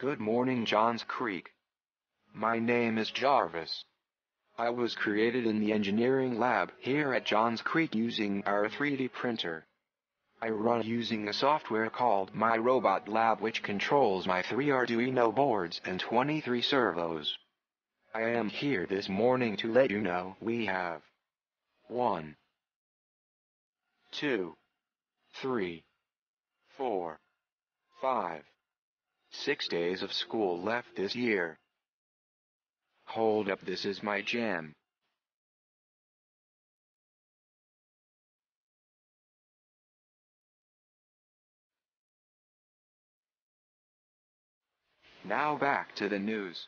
Good morning Johns Creek. My name is Jarvis. I was created in the engineering lab here at Johns Creek using our 3D printer. I run using a software called My Robot Lab which controls my 3 Arduino boards and 23 servos. I am here this morning to let you know we have 1, 2, 3, 4, 5, 6 days of school left this year. Hold up this is my jam. Now back to the news.